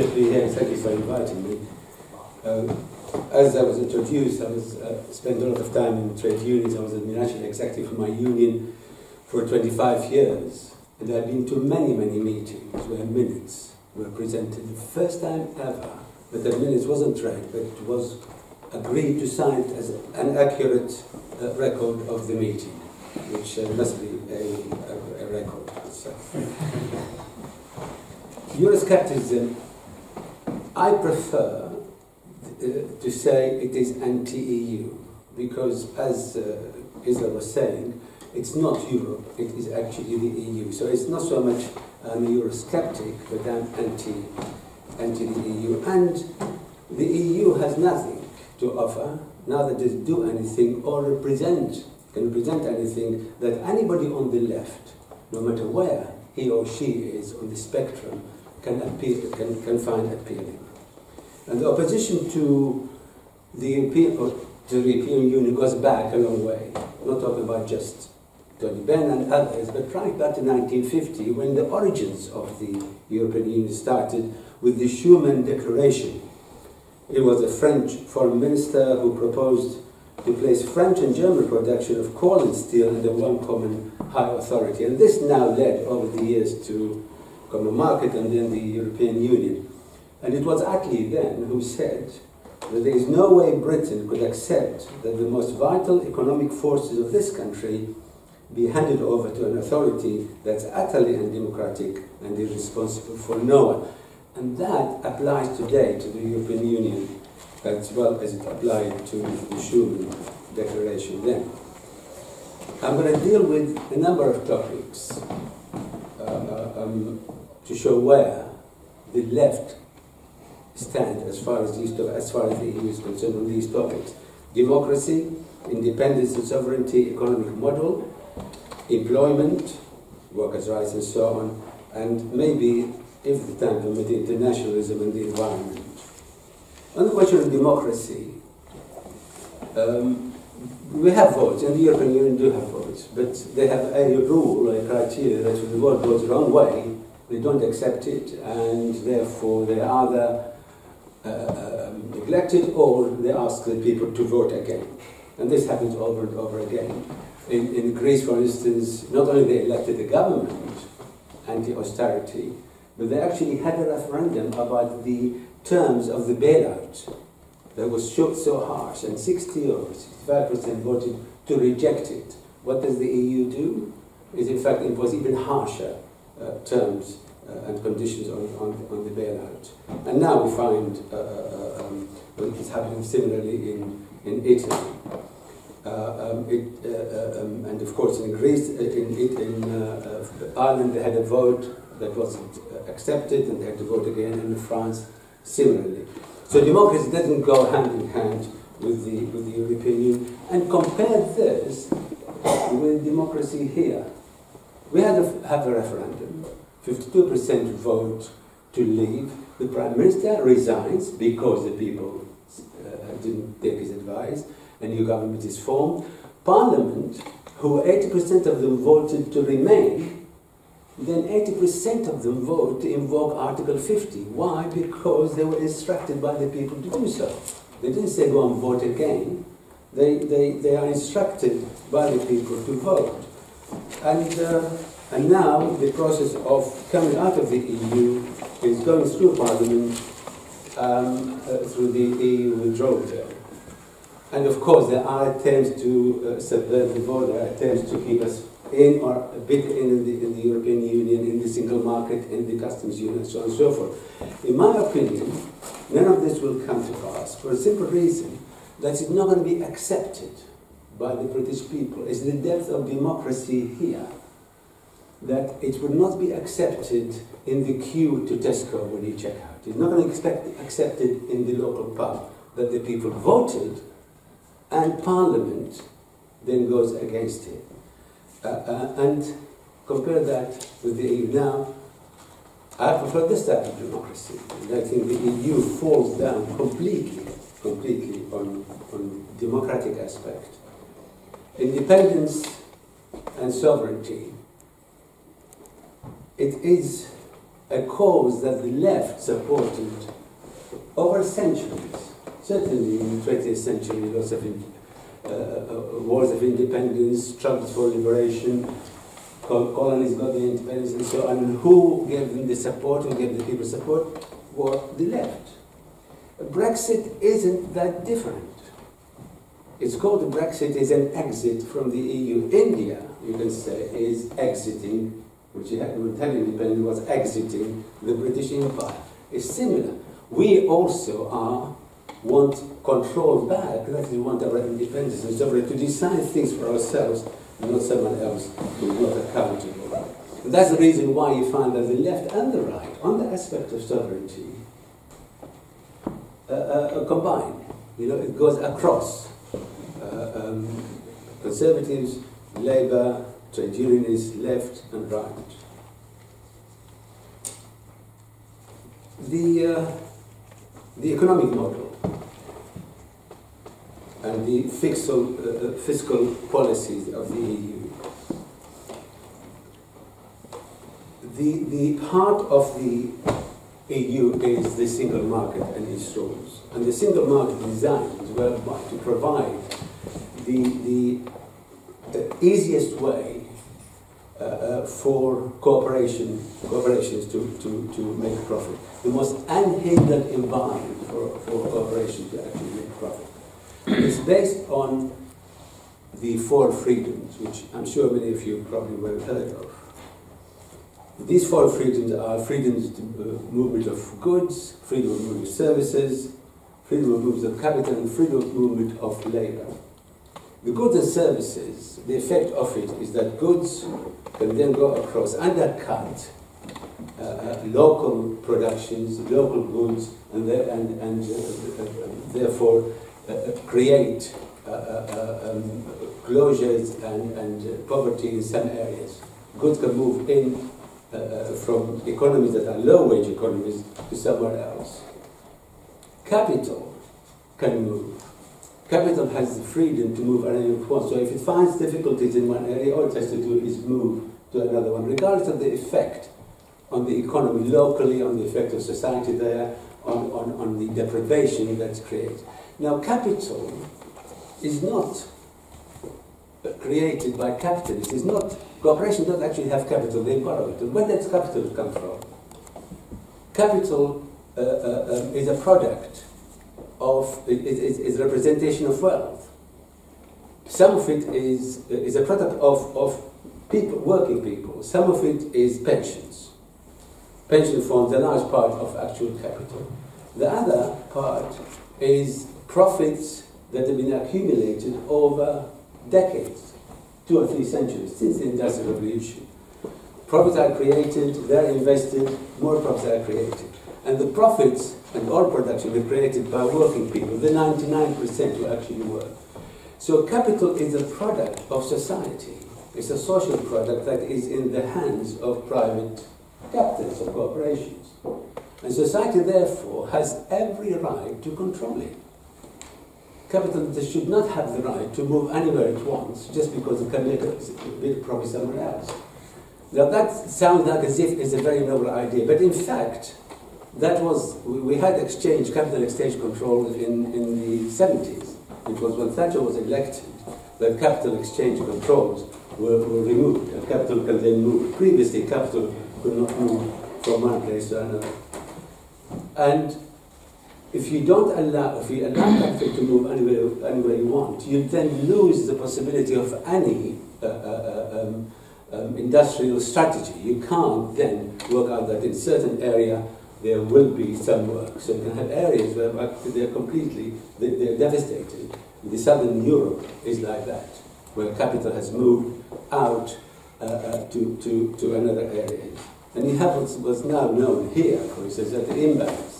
Thank you for inviting me. Um, as I was introduced, I was uh, spent a lot of time in trade unions. I was a national executive for my union for 25 years, and I've been to many, many meetings where minutes were presented. The first time ever that the minutes wasn't read, but it was agreed to sign as an accurate uh, record of the meeting, which uh, must be a, a, a record. So. Euroscepticism, I prefer uh, to say it is anti-EU because, as uh, Isla was saying, it's not Europe, it is actually the EU. So it's not so much I'm a Eurosceptic, but I'm anti, anti the EU. And the EU has nothing to offer, neither does do anything or represent, can represent anything that anybody on the left, no matter where he or she is on the spectrum, can, appeal, can, can find appealing. And the opposition to the European, to the European Union goes back a long way. I'm not talking about just Tony Benn and others, but right back to 1950, when the origins of the European Union started with the Schuman Declaration. It was a French foreign minister who proposed to place French and German production of coal and steel under one common high authority. And this now led over the years to common market and then the European Union. And it was Attlee then who said that there is no way Britain could accept that the most vital economic forces of this country be handed over to an authority that's utterly undemocratic and irresponsible for no one. And that applies today to the European Union as well as it applied to the Schuman Declaration then. I'm going to deal with a number of topics uh, um, to show where the left stand as far as these as far as the EU is concerned on these topics: democracy, independence and sovereignty, economic model, employment, workers' rights, and so on, and maybe, if the time permits, internationalism and the environment. On the question of democracy, um, we have votes, and the European Union do have votes, but they have a rule, a criteria that if the vote goes the wrong way, they don't accept it, and therefore they either uh, um, neglected or they ask the people to vote again. And this happens over and over again. In, in Greece, for instance, not only they elected the government, anti-austerity, but they actually had a referendum about the terms of the bailout that was so, so harsh, and 60 or 65% voted to reject it. What does the EU do? It in fact impose even harsher uh, terms uh, and conditions on, on, on, the bailout. And now we find uh, uh um, it's happening similarly in, in Italy. Uh, um, it, uh, um, and of course in Greece, in, in Ireland they had a vote that wasn't accepted and they had to vote again in France similarly. So democracy doesn't go hand in hand with the, with the European Union. And compare this with democracy here. We had a, have a referendum, 52% vote to leave. The Prime Minister resigns because the people uh, didn't take his advice. A new government is formed. Parliament, who 80% of them voted to remain, then 80% of them vote to invoke Article 50. Why? Because they were instructed by the people to do so. They didn't say go and vote again. They, they, they are instructed by the people to vote. And, uh, and now the process of coming out of the EU is going through Parliament um, uh, through the EU withdrawal And of course, there are attempts to uh, subvert the are attempts to keep us in or a bit in the, in the European Union, in the single market, in the customs union, so on and so forth. In my opinion, none of this will come to pass for a simple reason that it's not going to be accepted by the British people. It's the depth of democracy here that it would not be accepted in the queue to Tesco when you check out. It's not going to be accepted in the local pub that the people voted and Parliament then goes against it. Uh, uh, and compare that with the EU now, I prefer this type of democracy. And I think the EU falls down completely, completely on, on democratic aspect. Independence and sovereignty. It is a cause that the left supported over centuries. Certainly in the 20th century, lots of in, uh, uh, wars of independence, struggles for liberation, colonies got the independence and so on. And who gave them the support, who gave the people support? Was the left. Brexit isn't that different. It's called Brexit is an exit from the EU. India, you can say, is exiting, which had independence was exiting the British Empire. It's similar. We also are want control back, that is, we want our independence and sovereignty to decide things for ourselves and not someone else who is not accountable. And that's the reason why you find that the left and the right, on the aspect of sovereignty, uh, uh, combine. You know, it goes across. Uh, um, conservatives, Labour, trade unionists, left and right. The, uh, the economic model and the fiscal, uh, uh, fiscal policies of the EU. The, the heart of the EU is the single market and its rules. And the single market designed whereby to provide the, the, the easiest way uh, uh, for cooperation, corporations to, to, to make profit. The most unhindered environment for, for cooperation to actually make profit. It's based on the four freedoms, which I'm sure many of you probably well heard of. These four freedoms are freedoms to uh, movement of goods, freedom of movement of services, freedom of movement of capital, and freedom of movement of labor. The goods and services, the effect of it is that goods can then go across, undercut uh, uh, local productions, local goods, and, and, and uh, uh, uh, therefore create um, closures and, and poverty in some areas. Goods can move in from economies that are low wage economies to somewhere else. Capital can move. Capital has the freedom to move anywhere it wants. So if it finds difficulties in one area, all it has to do is move to another one, regardless of the effect on the economy locally, on the effect of society there, on, on, on the deprivation that's created. Now, capital is not created by capitalists. It's not, corporations don't actually have capital, they borrow it. And where does capital come from? Capital uh, uh, um, is a product of, is, is representation of wealth. Some of it is, is a product of, of people, working people. Some of it is pensions. Pension forms a large part of actual capital. The other part is profits that have been accumulated over decades, two or three centuries, since the Industrial Revolution. Profits are created, they're invested, more profits are created. And the profits and all production are created by working people, the 99% who actually work. So capital is a product of society. It's a social product that is in the hands of private capitalists or corporations. And society, therefore, has every right to control it capitalists should not have the right to move anywhere it wants just because it can make a profit somewhere else. Now that sounds like as if it's a very noble idea, but in fact, that was, we had exchange, capital exchange control in, in the 70s. It was when Thatcher was elected that capital exchange controls were, were removed and capital can then move. Previously, capital could not move from one place to another. And if you don't allow, if you allow capital to move anywhere, anywhere you want, you then lose the possibility of any uh, uh, um, um, industrial strategy. You can't then work out that in certain area there will be some work. So you can have areas where they're completely, they're devastated. The southern Europe is like that, where capital has moved out uh, uh, to, to, to another area. And you have what's, now known here, for instance, at the imbalance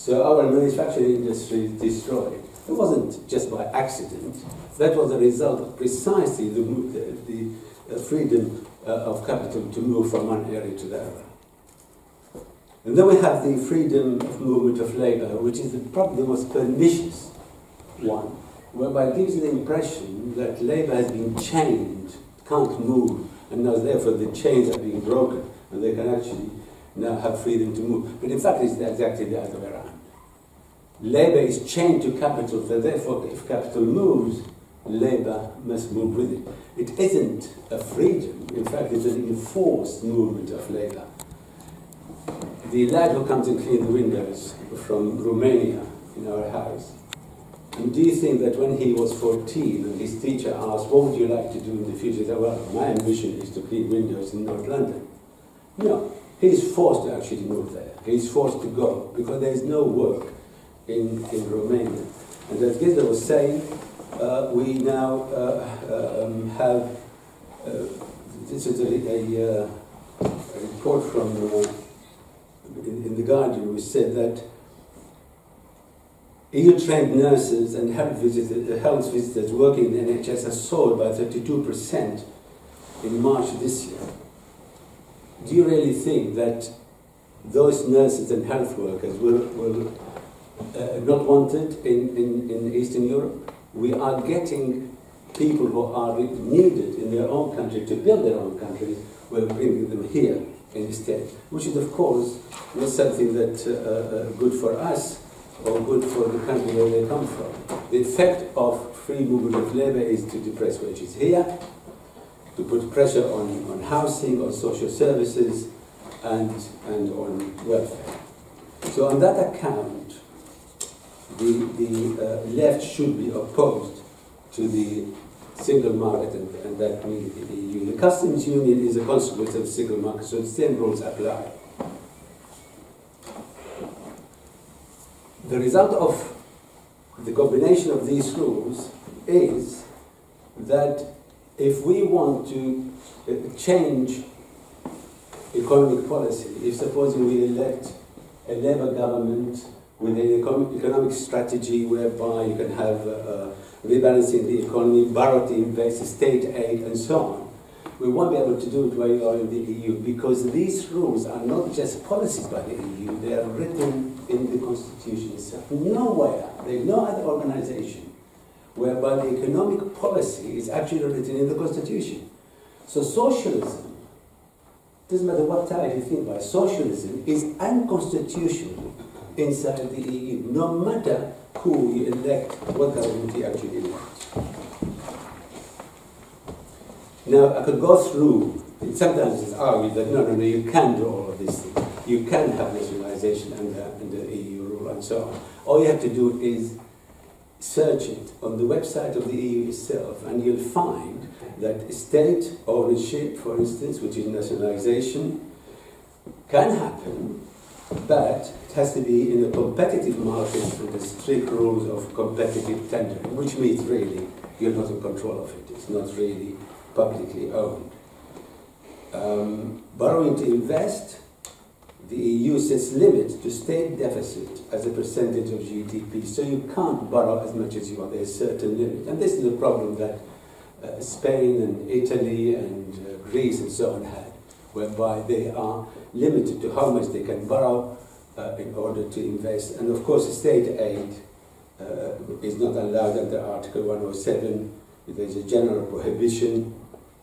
so our manufacturing industry is destroyed. It wasn't just by accident. That was a result of precisely the, the, the freedom uh, of capital to move from one area to the other. And then we have the freedom of movement of labor, which is the, probably the most pernicious one, whereby it gives the impression that labor has been chained, can't move, and now therefore the chains are being broken, and they can actually now have freedom to move. But in fact, it's exactly the other way around. Labor is chained to capital, so therefore, if capital moves, labor must move with it. It isn't a freedom, in fact, it's an enforced movement of labor. The lad who comes and cleans the windows from Romania in our house, and do you think that when he was 14 and his teacher asked, What would you like to do in the future? He said, Well, my ambition is to clean windows in North London. No, he's forced to actually move there. He's forced to go because there is no work in, in Romania. And as Gisela was saying, uh, we now uh, um, have, uh, this is a, a, uh, a report from uh, in, The Guardian which said that EU-trained nurses and health visitors, health visitors working in the NHS have soared by 32% in March this year. Do you really think that those nurses and health workers will, will uh, not wanted in, in, in Eastern Europe. We are getting people who are needed in their own country to build their own countries, we're bringing them here instead, which is of course not something that uh, uh, good for us or good for the country where they come from. The effect of free movement of labor is to depress wages here, to put pressure on, on housing, on social services, and, and on welfare. So on that account, the, the uh, left should be opposed to the single market and, and that means the EU. The customs union is a consequence of the single market, so the same rules apply. The result of the combination of these rules is that if we want to uh, change economic policy, if supposing we elect a Labour government with an economic strategy whereby you can have uh, rebalancing the economy, borrowing invest, state aid, and so on. We won't be able to do it while you are in the EU because these rules are not just policies by the EU, they are written in the constitution itself. Nowhere, there is no other organization whereby the economic policy is actually written in the constitution. So socialism, doesn't matter what type you think by, socialism is unconstitutional inside the EU, no matter who you elect, what government you actually elect. Now, I could go through, sometimes it's argued that no, no, no, you can do all of these things. You can have nationalization under, under uh, EU rule and so on. All you have to do is search it on the website of the EU itself, and you'll find that state ownership, for instance, which is nationalization, can happen but it has to be in a competitive market with the strict rules of competitive tendering, which means really you're not in control of it. It's not really publicly owned. Um, borrowing to invest, the EU sets limits to state deficit as a percentage of GDP, so you can't borrow as much as you want. There's a certain limit. And this is a problem that uh, Spain and Italy and uh, Greece and so on had, whereby they are limited to how much they can borrow uh, in order to invest. And of course, state aid uh, is not allowed under Article 107. There's a general prohibition,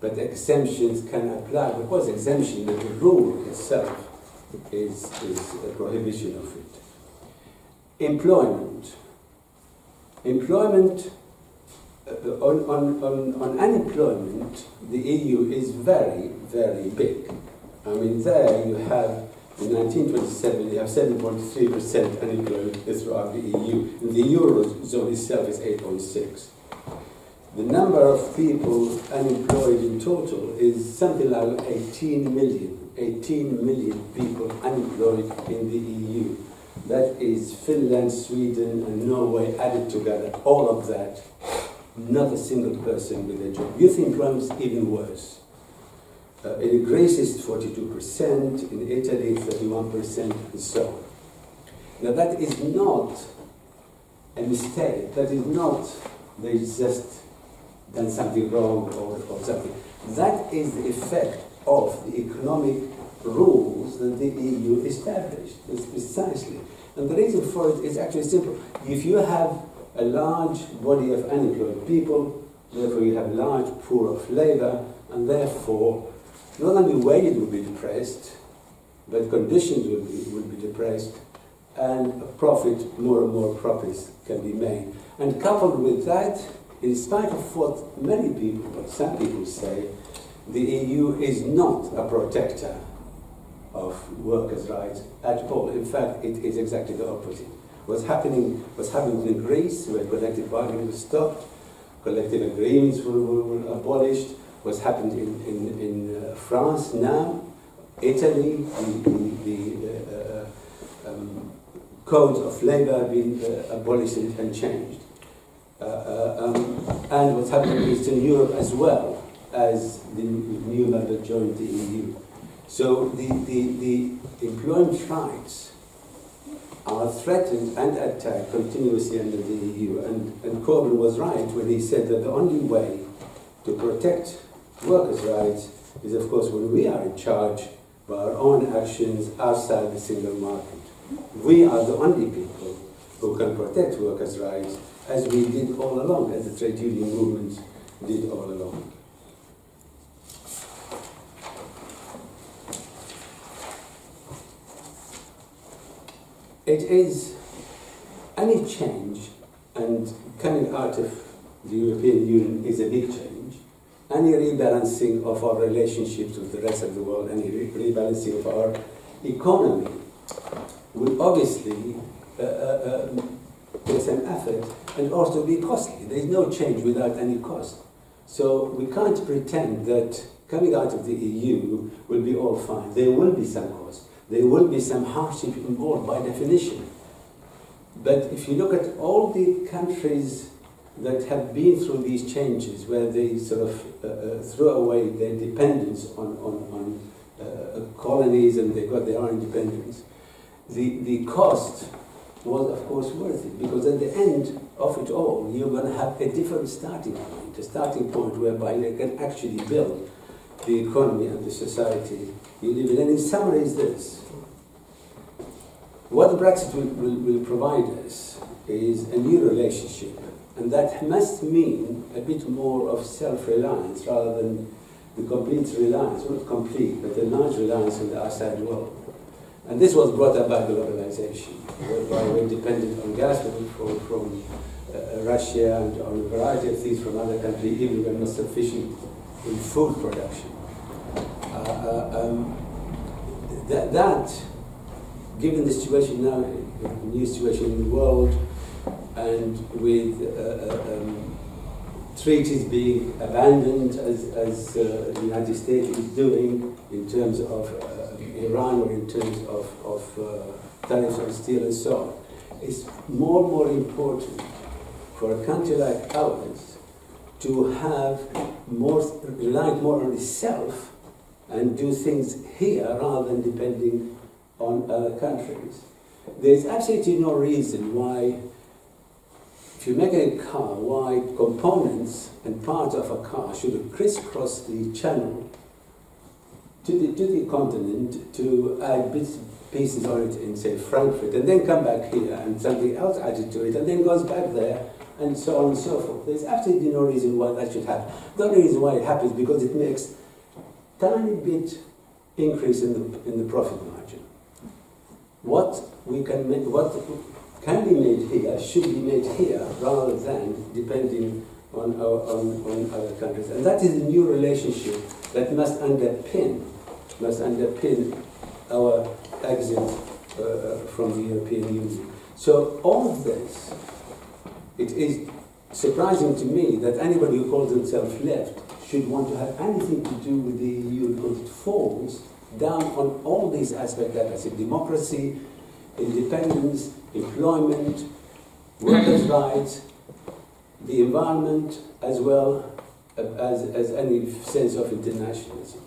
but exemptions can apply. Because exemption, the rule itself is, is a prohibition of it. Employment. Employment, uh, on, on, on, on unemployment, the EU is very, very big. I mean, there you have, in 1927, you have 7.3% unemployment throughout the EU. In the Eurozone itself is 8.6. The number of people unemployed in total is something like 18 million. 18 million people unemployed in the EU. That is Finland, Sweden, and Norway added together. All of that, not a single person with a job. Youth employment is even worse. Uh, in Greece it's 42%, in Italy 31%, and so on. Now that is not a mistake, that is not they just done something wrong or, or something. That is the effect of the economic rules that the EU established, it's precisely. And the reason for it is actually simple. If you have a large body of unemployed people, therefore you have a large pool of labor, and therefore not only wages will be depressed, but conditions will be, will be depressed, and profit, more and more profits can be made. And coupled with that, in spite of what many people, what some people say, the EU is not a protector of workers' rights at all. In fact, it is exactly the opposite. What's happening, what's happening in Greece, where collective bargaining was stopped, collective agreements were, were, were abolished, what's happened in, in, in uh, France now, Italy, the, the, uh, uh, um, codes of labor have been uh, abolished and changed. Uh, um, and what's happening in Eastern Europe as well as the new member joined the EU. So the, the, the employment rights are threatened and attacked continuously under the EU. And, and Corbyn was right when he said that the only way to protect workers' rights is, of course, when we are in charge by our own actions outside the single market. We are the only people who can protect workers' rights as we did all along, as the trade union movement did all along. It is any change, and coming out of the European Union is a big change. Any rebalancing of our relationships with the rest of the world, any re rebalancing of our economy will obviously uh, uh, um, take some effort and also be costly. There is no change without any cost. So we can't pretend that coming out of the EU will be all fine. There will be some cost. There will be some hardship involved by definition. But if you look at all the countries that have been through these changes, where they sort of uh, uh, threw away their dependence on, on, on uh, colonies and they got their own independence, the, the cost was, of course, worth it because at the end of it all, you're going to have a different starting point, a starting point whereby you can actually build the economy and the society you live in. And in summary, is this what Brexit will, will, will provide us is a new relationship, and that must mean a bit more of self reliance rather than the complete reliance, not complete, but a large reliance on the outside world. And this was brought up by globalization, whereby we're dependent on gas from, from uh, Russia and on a variety of things from other countries, even when not sufficient in food production. Uh, uh, um, that, that, given the situation now, the new situation in the world, and with uh, uh, um, treaties being abandoned as, as uh, the United States is doing in terms of Iran or in terms of, of uh, tariffs on steel and so on. It's more and more important for a country like ours to have more, rely more on itself and do things here rather than depending on other countries. There's absolutely no reason why, if you make a car, why components and parts of a car should crisscross the channel to the, to the continent to add bits pieces on it in, say, Frankfurt, and then come back here and something else added to it, and then goes back there, and so on and so forth. There's absolutely no reason why that should happen. The only reason why it happens because it makes tiny bit increase in the, in the profit margin. What we can make, what can be made here should be made here rather than depending on, our, on, on other countries. And that is a new relationship that must underpin, must underpin our exit uh, from the European Union. So all this, it is surprising to me that anybody who calls himself left should want to have anything to do with the EU because it falls down on all these aspects that I said, democracy, independence, employment, workers' mm-hmm. rights, the environment as well as, as any sense of internationalism.